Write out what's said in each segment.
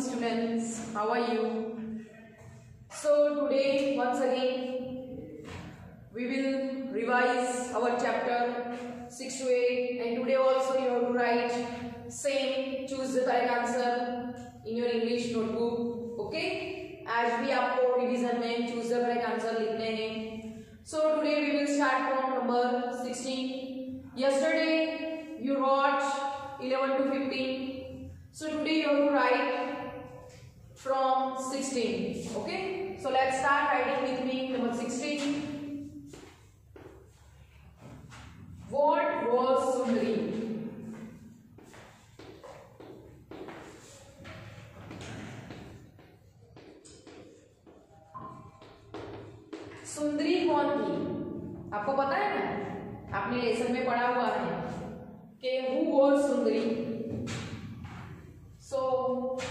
Good morning, students. How are you? So, today, once again, we will revise our chapter 6 to 8, and today also you have to write same, choose the correct answer in your English notebook. Okay? आज भी आपको revision में choose the correct answer लिखने हैं आपको पता है ना? आपने लेसन में पढ़ा हुआ है कि हु बोल Sundari so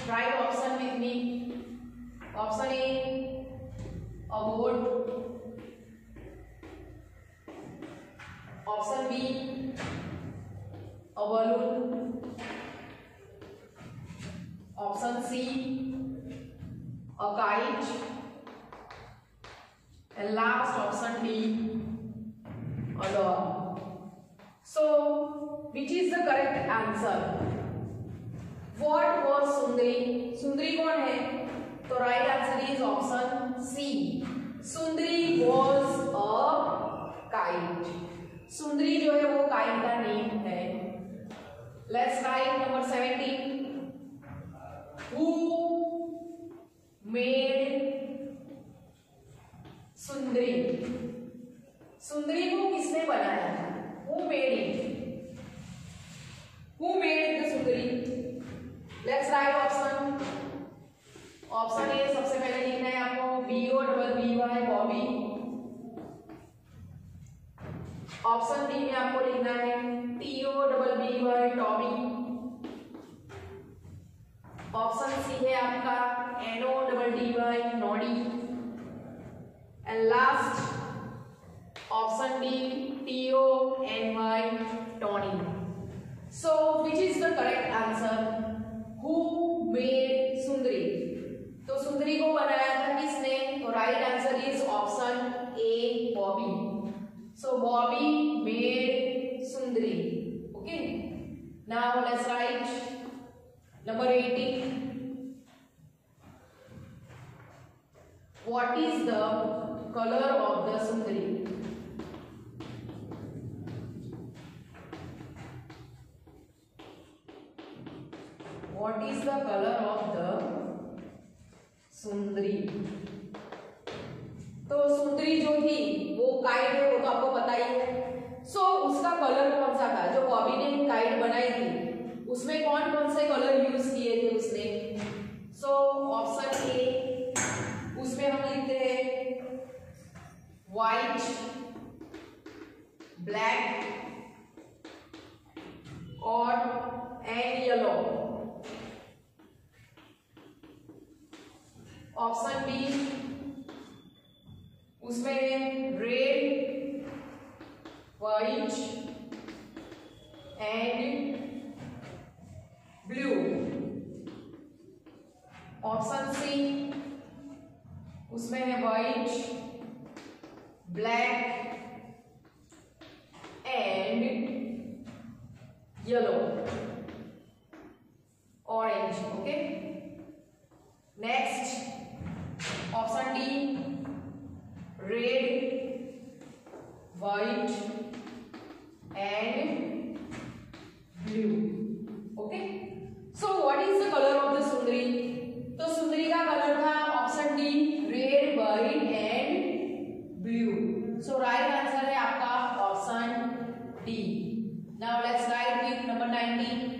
write option with me option A a board option B a balloon option C a kite and last option D option a dog. So, which is the correct answer? What was Sundari Sundari कौन है? तो right answer is option C Sundari was a kite सुंदरी जो है वो kite का name है. Let's write number seventeen who made Sundari Sundari को किसने बनाया who made it who made the Sundari. Let's write option option A सबसे पहले लिखना है आपको B O double B Y Bobby option B में आपको लिखना है T O double B Y Tommy option C है आपका N O double D Y Noddy and last option D T O N Y Tony so which is the correct answer who made Sundari तो सुंदरी को बनाया था किसने? तो right answer is option A Bobby so Bobby made Sundari okay now let's write number 18 what is the color of the sundari? What is the color of the सुंदरी तो सुंदरी जो थी वो काइट है वो तो आपको पता ही है। सो so, उसका कलर कौन सा था? जो बॉबी ने काइट बनाई थी उसमें कौन कौन से कलर यूज़ किए ऑप्शन बी, उसमें red, white, and blue. Option C, उसमें है white, black, and yellow. Orange, okay? Next option D red white and blue okay so what is the colour of the Sundari तो सुंदरी का colour था option D red white and blue so right answer है आपका option D now let's write number 19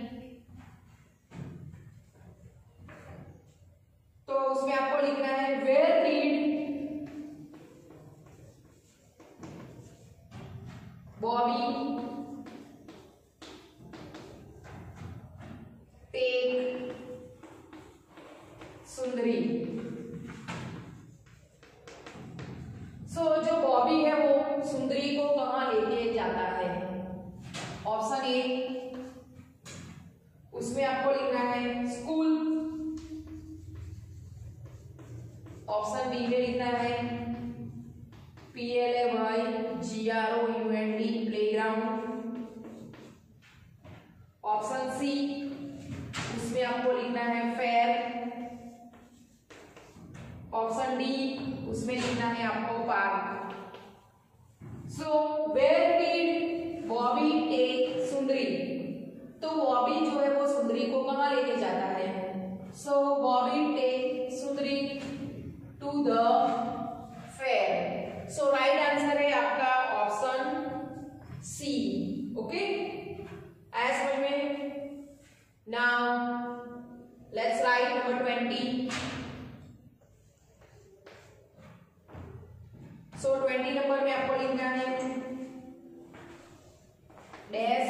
Sundari. So so, जो बॉबी है वो सुंदरी को कहा लेके जाता है? ऑप्शन ए उसमें आपको लिखना है स्कूल ऑप्शन बी में लिखना है P L Y G R O U playground option C उसमें आपको लिखना है फेयर ऑप्शन डी उसमें लिखना है आपको park so where did Bobby take Sundari तो बॉबी जो है वो सुंदरी को कहाँ लेके जाता है? So Bobby take Sundari to the fair so right answer है आपका ऑप्शन सी ओके समझ में नाउ है dash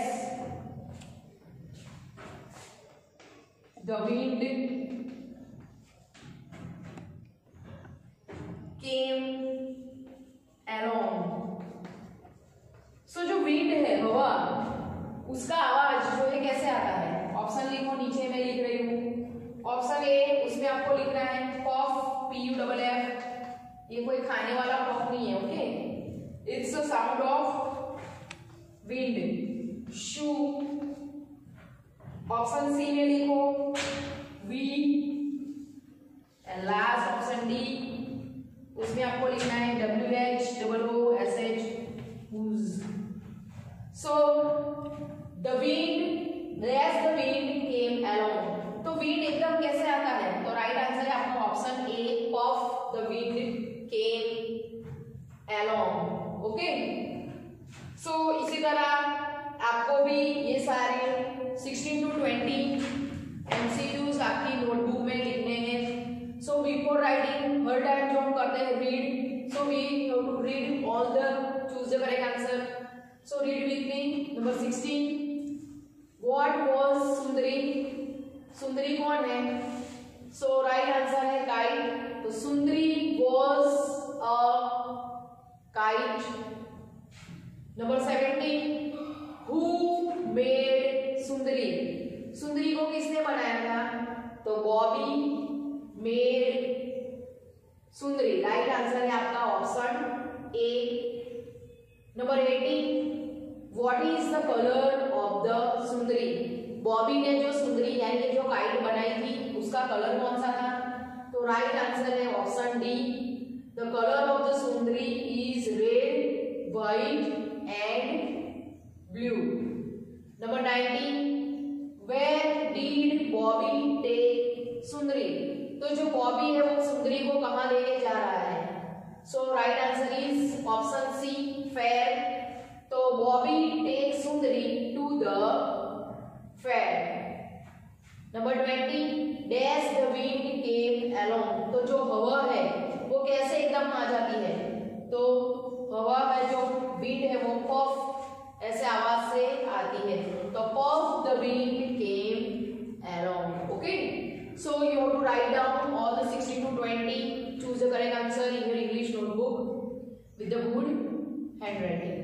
the wind came along so जो विंड है, हवा, उसका आवाज़ जो है कैसे आता है? ऑप्शन लिखो, नीचे मैं लिख रही हूँ। ऑप्शन ए उसमें आपको लिखना है cough P U double F ये कोई खाने वाला कॉफ नहीं है okay it's a sound of wind shoo option C में लिखो. वी लास्ट ऑप्शन डी उसमें आपको लिखना है W H double O S H so the wind less the wind came along तो विंड एकदम कैसे आता है? तो राइट आंसर है आपका option A of the wind came along okay? So इसी तरह आपको भी ये सारे 16 टू 20 एमसीक्यूज आपकी नोटबुक में लिखने हैं। सो बिफोर राइटिंग हर टाइम जो हम करते हैं read so we have to read all the choose the correct answer so read with me number 16 what was Sundari Sundari कौन है? सो राइट आंसर है काइट तो Sundari was a kite number 17 who made Sundari Sundari को किसने बनाया था? तो Bobby made Sundari right answer है आपका option A number 18 what is the colour of the Sundari Bobby ने जो सुंदरी यानी जो काइट बनाई थी, उसका कलर कौन सा था? तो राइट आंसर है option D the colour of the Sundari is red white and blue number 19 where did Bobby take Sundari तो जो बॉबी है, वो सुंदरी को कहाँ लेके जा रहा है? So right answer is option C fair तो Bobby take Sundari to the fair number twenty dash the wind came along तो जो हवा है, वो कैसे एकदम आ जाती है? तो हवा है जो विंड है वो पफ ऐसे आवाज़ से आती है। तो puff the wind came around okay so you have to write down all the 60 to 20 choose the correct answer in your English notebook with the good handwriting